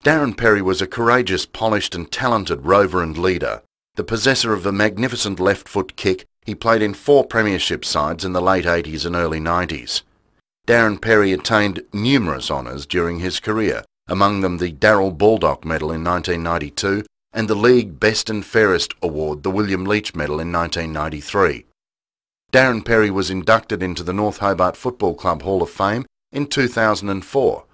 Darryn Perry was a courageous, polished and talented rover and leader. The possessor of a magnificent left foot kick, he played in four premiership sides in the late 80s and early 90s. Darryn Perry attained numerous honours during his career, among them the Darrel Baldock Medal in 1992 and the League Best and Fairest Award, the William Leach Medal in 1993. Darryn Perry was inducted into the North Hobart Football Club Hall of Fame in 2004.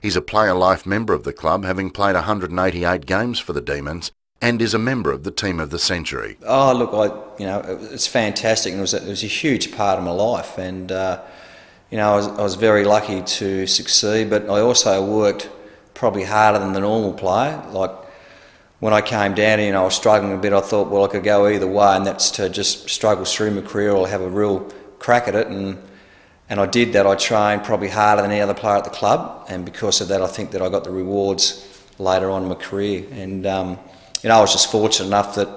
He's a player life member of the club, having played 188 games for the Demons, and is a member of the team of the century. Oh, look, I, you know, it's fantastic, and it was a, it was a huge part of my life, and uh, you know, I was, I was very lucky to succeed, but I also worked probably harder than the normal player. Like when I came down here and I was struggling a bit, I thought, well, I could go either way, and that's to just struggle through my career or have a real crack at it. And and I did that. I trained probably harder than any other player at the club, and because of that, I think that I got the rewards later on in my career. And um, you know, I was just fortunate enough that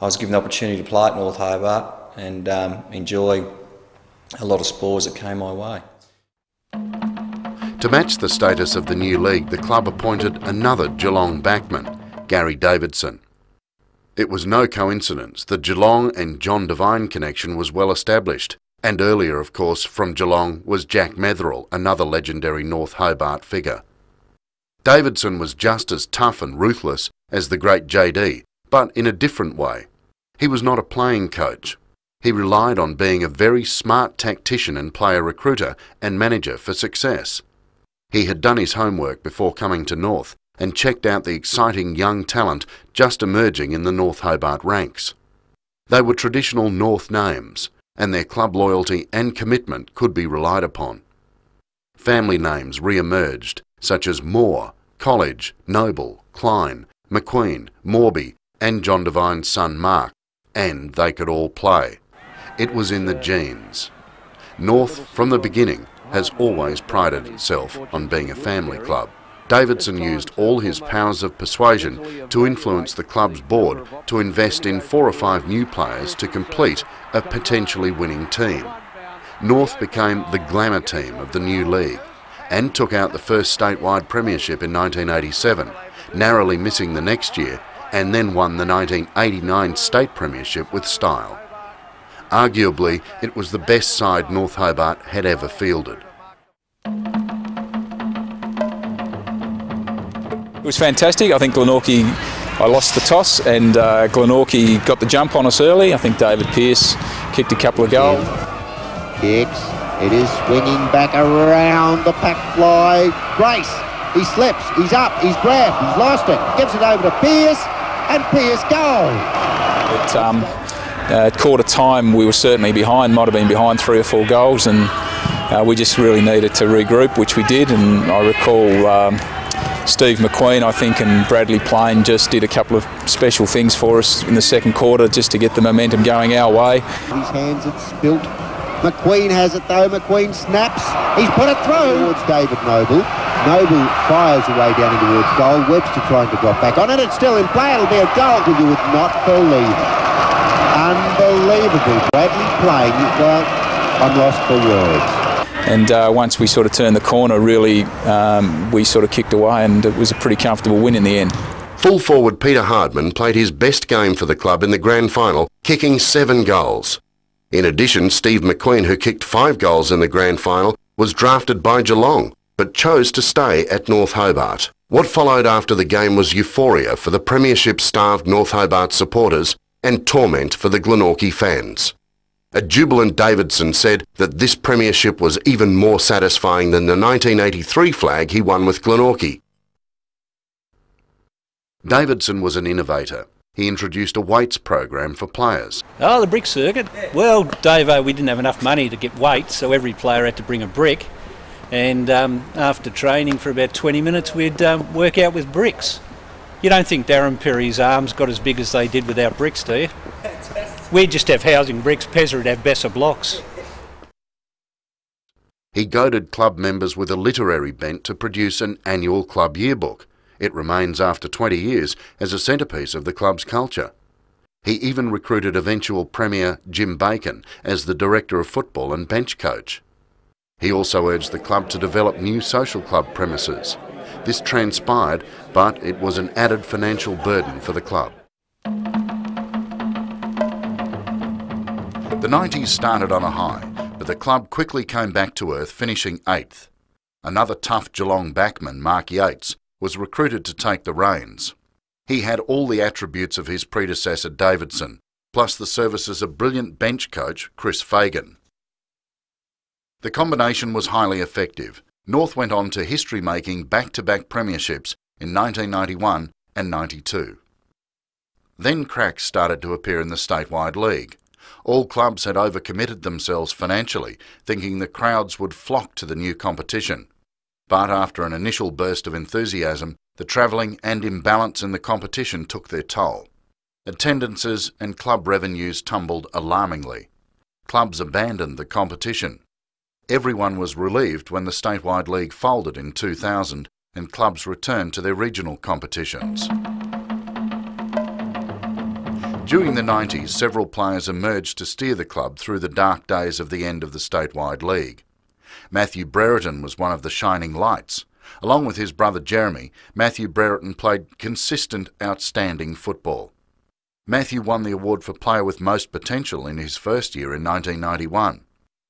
I was given the opportunity to play at North Hobart and um, enjoy a lot of spores that came my way. To match the status of the new league, the club appointed another Geelong backman. Gary Davidson. It was no coincidence the Geelong and John Devine connection was well established, and earlier, of course, from Geelong was Jack Metherell, another legendary North Hobart figure. Davidson was just as tough and ruthless as the great JD, but in a different way. He was not a playing coach. He relied on being a very smart tactician and player recruiter and manager for success. He had done his homework before coming to North and checked out the exciting young talent just emerging in the North Hobart ranks. They were traditional North names, and their club loyalty and commitment could be relied upon. Family names re-emerged, such as Moore, Collidge, Noble, Klein, McQueen, Morby, and John Devine's son Mark, and they could all play. It was in the genes. North, from the beginning, has always prided itself on being a family club. Davidson used all his powers of persuasion to influence the club's board to invest in four or five new players to complete a potentially winning team. North became the glamour team of the new league and took out the first statewide premiership in 1987, narrowly missing the next year, and then won the 1989 state premiership with style. Arguably, it was the best side North Hobart had ever fielded. It was fantastic. I think Glenorchy, I lost the toss and uh, Glenorchy got the jump on us early. I think David Pearce kicked a couple of goals. Kicks. It is swinging back around the pack fly. Grace. He slips. He's up. He's grabbed. He's lost it. Gives it over to Pearce. And Pearce goal. Um, uh, at quarter time, we were certainly behind, might have been behind three or four goals, and uh, we just really needed to regroup, which we did. And I recall um, Steve McQueen, I think, and Bradley Plain just did a couple of special things for us in the second quarter just to get the momentum going our way. His hands spilt. McQueen has it though. McQueen snaps. He's put it through towards David Noble. Noble fires away down towards goal. Webster trying to drop back on it. It's still in play. It'll be a goal you would not believe. Unbelievable. Bradley Plain. Well, I'm lost for words. And uh, once we sort of turned the corner, really, um, we sort of kicked away, and it was a pretty comfortable win in the end. Full forward Peter Hardman played his best game for the club in the grand final, kicking seven goals. In addition, Steve McQueen, who kicked five goals in the grand final, was drafted by Geelong, but chose to stay at North Hobart. What followed after the game was euphoria for the Premiership-starved North Hobart supporters and torment for the Glenorchy fans. A jubilant Davidson said that this premiership was even more satisfying than the 1983 flag he won with Glenorchy. Davidson was an innovator. He introduced a weights program for players. Oh, the brick circuit. Well, Dave, we didn't have enough money to get weights, so every player had to bring a brick. And um, after training for about 20 minutes, we'd um, work out with bricks. You don't think Darryn Perry's arms got as big as they did without bricks, do you? We'd just have housing bricks, Pezza would have Besser blocks. He goaded club members with a literary bent to produce an annual club yearbook. It remains after 20 years as a centrepiece of the club's culture. He even recruited eventual Premier Jim Bacon as the Director of Football and bench coach. He also urged the club to develop new social club premises. This transpired, but it was an added financial burden for the club. The 90s started on a high, but the club quickly came back to earth, finishing eighth. Another tough Geelong backman, Mark Yates, was recruited to take the reins. He had all the attributes of his predecessor Davidson, plus the services of brilliant bench coach Chris Fagan. The combination was highly effective. North went on to history making back to back premierships in 1991 and 92. Then cracks started to appear in the statewide league. All clubs had overcommitted themselves financially, thinking the crowds would flock to the new competition. But after an initial burst of enthusiasm, the travelling and imbalance in the competition took their toll. Attendances and club revenues tumbled alarmingly. Clubs abandoned the competition. Everyone was relieved when the statewide league folded in 2000 and clubs returned to their regional competitions. During the 90s, several players emerged to steer the club through the dark days of the end of the statewide league. Matthew Brereton was one of the shining lights. Along with his brother Jeremy, Matthew Brereton played consistent, outstanding football. Matthew won the award for player with most potential in his first year in 1991.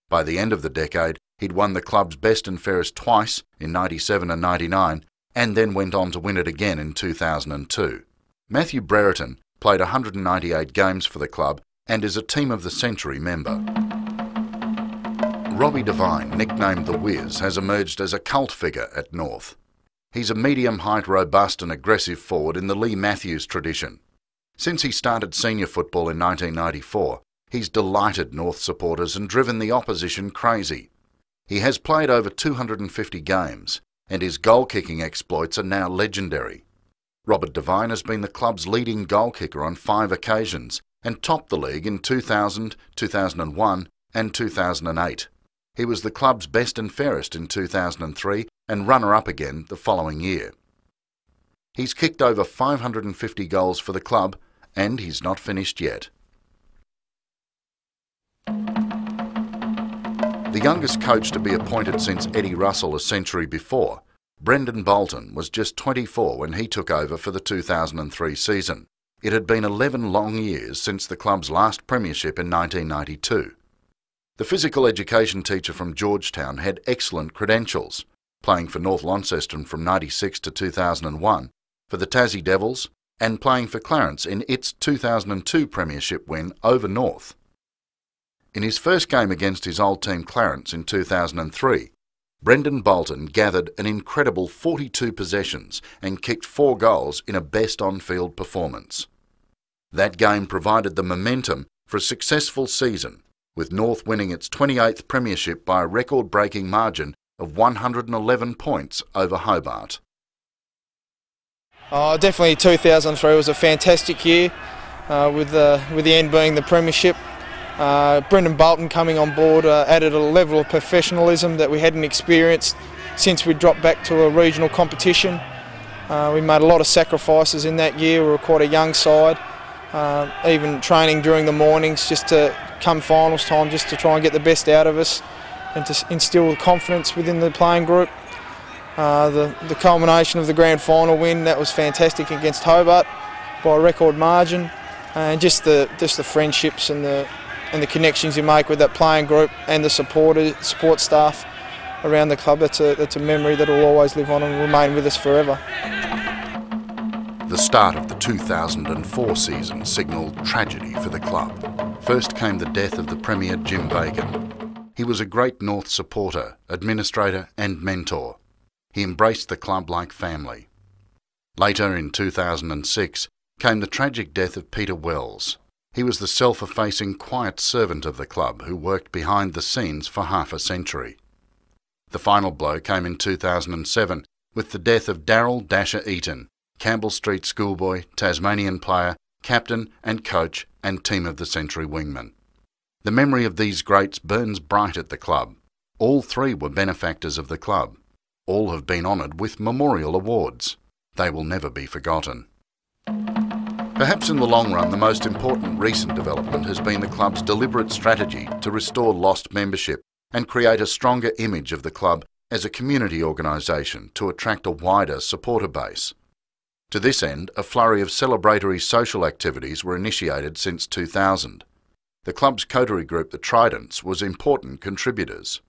By the end of the decade, he'd won the club's best and fairest twice in 97 and 99, and then went on to win it again in 2002. Matthew Brereton played 198 games for the club and is a Team of the Century member. Robbie Devine, nicknamed The Wiz, has emerged as a cult figure at North. He's a medium height, robust and aggressive forward in the Leigh Matthews tradition. Since he started senior football in 1994, he's delighted North supporters and driven the opposition crazy. He has played over 250 games, and his goal kicking exploits are now legendary. Robert Devine has been the club's leading goal kicker on five occasions and topped the league in 2000, 2001 and 2008. He was the club's best and fairest in 2003 and runner-up again the following year. He's kicked over 550 goals for the club and he's not finished yet. The youngest coach to be appointed since Eddie Russell a century before Brendan Bolton was just 24 when he took over for the 2003 season. It had been 11 long years since the club's last premiership in 1992. The physical education teacher from George Town had excellent credentials, playing for North Launceston from 96 to 2001, for the Tassie Devils, and playing for Clarence in its 2002 premiership win over North. In his first game against his old team Clarence in 2003, Brendan Bolton gathered an incredible 42 possessions and kicked four goals in a best on field performance. That game provided the momentum for a successful season, with North winning its 28th premiership by a record breaking margin of 111 points over Hobart. Oh, definitely 2003 was a fantastic year, uh, with, the, with the end being the premiership. Uh, Brendan Bolton coming on board uh, added a level of professionalism that we hadn't experienced since we dropped back to a regional competition. Uh, we made a lot of sacrifices in that year. We were quite a young side, uh, even training during the mornings just to come finals time, just to try and get the best out of us and to instill confidence within the playing group. Uh, the, the culmination of the grand final win, that was fantastic against Hobart by a record margin. And just the just the friendships and the and the connections you make with that playing group and the supporter, support staff around the club, that's a, that's a memory that will always live on and remain with us forever. The start of the 2004 season signalled tragedy for the club. First came the death of the Premier Jim Bacon. He was a great North supporter, administrator and mentor. He embraced the club like family. Later in 2006, came the tragic death of Peter Wells. He was the self-effacing, quiet servant of the club who worked behind the scenes for half a century. The final blow came in 2007 with the death of Darrel Dasher Eaton, Campbell Street schoolboy, Tasmanian player, captain and coach and team of the century wingman. The memory of these greats burns bright at the club. All three were benefactors of the club. All have been honoured with memorial awards. They will never be forgotten. Perhaps in the long run, the most important recent development has been the club's deliberate strategy to restore lost membership and create a stronger image of the club as a community organisation to attract a wider supporter base. To this end, a flurry of celebratory social activities were initiated since 2000. The club's coterie group, the Tridents, was important contributors.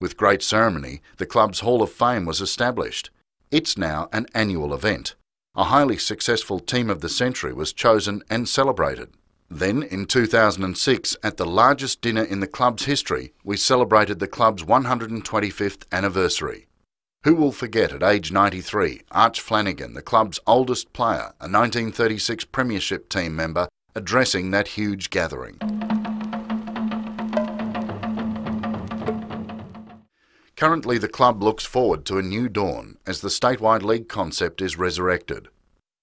With great ceremony, the club's Hall of Fame was established. It's now an annual event. A highly successful team of the century was chosen and celebrated. Then, in 2006, at the largest dinner in the club's history, we celebrated the club's 125th anniversary. Who will forget at age 93 Arch Flanagan, the club's oldest player, a 1936 Premiership team member, addressing that huge gathering? Currently, the club looks forward to a new dawn as the statewide league concept is resurrected.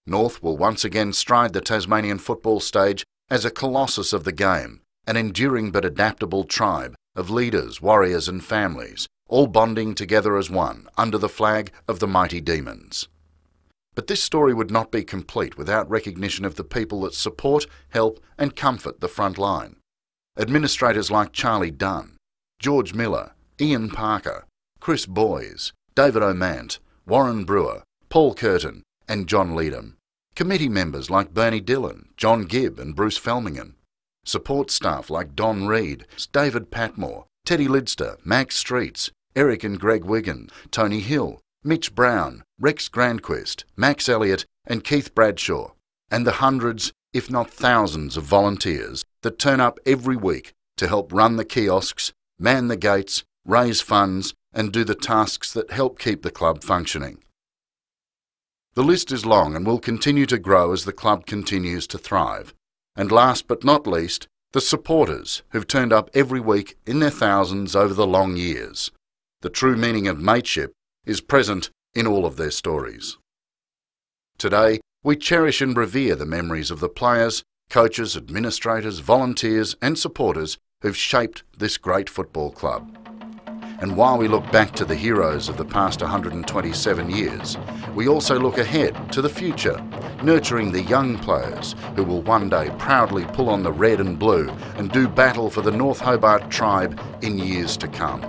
North will once again stride the Tasmanian football stage as a colossus of the game, an enduring but adaptable tribe of leaders, warriors, and families, all bonding together as one under the flag of the mighty demons. But this story would not be complete without recognition of the people that support, help, and comfort the front line. Administrators like Charlie Dunn, George Miller, Ian Parker, Chris Boys, David Omant, Warren Brewer, Paul Curtain, and John Leedham. Committee members like Bernie Dillon, John Gibb, and Bruce Felmingham. Support staff like Don Reed, David Patmore, Teddy Lidster, Max Streets, Eric and Greg Wigan, Tony Hill, Mitch Brown, Rex Grandquist, Max Elliott, and Keith Bradshaw, and the hundreds, if not thousands, of volunteers that turn up every week to help run the kiosks, man the gates, raise funds, and do the tasks that help keep the club functioning. The list is long and will continue to grow as the club continues to thrive. And last but not least, the supporters who've turned up every week in their thousands over the long years. The true meaning of mateship is present in all of their stories. Today, we cherish and revere the memories of the players, coaches, administrators, volunteers, and supporters who've shaped this great football club. And while we look back to the heroes of the past 127 years, we also look ahead to the future, nurturing the young players who will one day proudly pull on the red and blue and do battle for the North Hobart tribe in years to come.